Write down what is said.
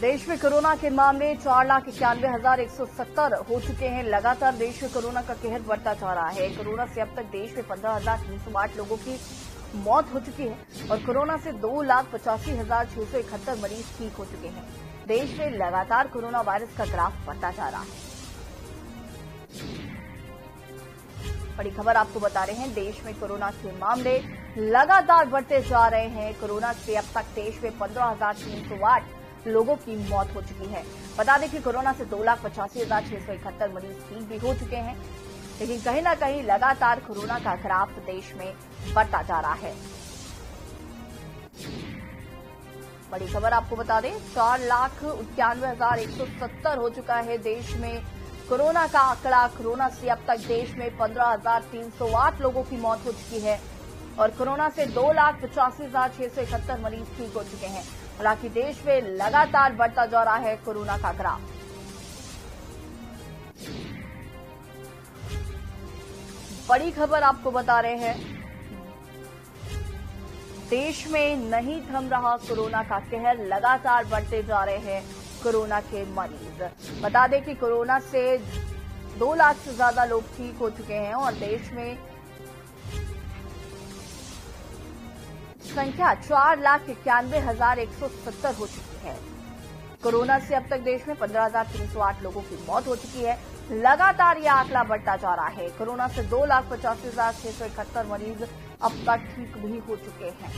देश में कोरोना के मामले चार लाख इक्यानवे हज़ार एक सौ सत्तर हो चुके हैं। लगातार देश में कोरोना का कहर बढ़ता जा रहा है। कोरोना से अब तक देश में पंद्रह हज़ार तीन सौ आठ लोगों की मौत हो चुकी है और कोरोना से दो लाख पचासी हज़ार छह सौ इकहत्तर मरीज़ ठीक हो चुके हैं। देश में लगातार कोरोना वायरस का ग्राफ बढ़ता जा रहा है। बड़ी खबर आपको बता रहे हैं, देश में कोरोना के मामले लगातार बढ़ते जा रहे हैं। कोरोना से अब तक देश में पंद्रह हज़ार तीन सौ आठ लोगों की मौत हो चुकी है। बता दें कि कोरोना से दो लाख पचासी हज़ार छह सौ इकहत्तर मरीज़ ठीक भी हो चुके हैं, लेकिन कहीं ना कहीं लगातार कोरोना का ग्राफ देश में बढ़ता जा रहा है। बड़ी खबर आपको बता दें, चार लाख इक्यानवे हज़ार एक सौ सत्तर हो चुका है देश में कोरोना का आंकड़ा। कोरोना से अब तक देश में पंद्रह हज़ार तीन सौ आठ लोगों की मौत हो चुकी है और कोरोना से दो लाख पचासी हज़ार छह सौ इकहत्तर मरीज़ ठीक हो चुके हैं। हालाँकि देश में लगातार बढ़ता जा रहा है कोरोना का ग्राफ। बड़ी खबर आपको बता रहे हैं। देश में नहीं थम रहा कोरोना का कहर, लगातार बढ़ते जा रहे हैं कोरोना के मरीज़। बता दें कि कोरोना से दो लाख से ज़्यादा लोग ठीक हो चुके हैं और देश में संख्या चार लाख इक्यानवे हज़ार एक सौ सत्तर हो चुकी है। कोरोना से अब तक देश में पंद्रह हज़ार तीन सौ आठ लोगों की मौत हो चुकी है। लगातार यह आंकड़ा बढ़ता जा रहा है। कोरोना से दो लाख पचासी हज़ार छह सौ इकहत्तर मरीज़ अब तक ठीक भी हो चुके हैं।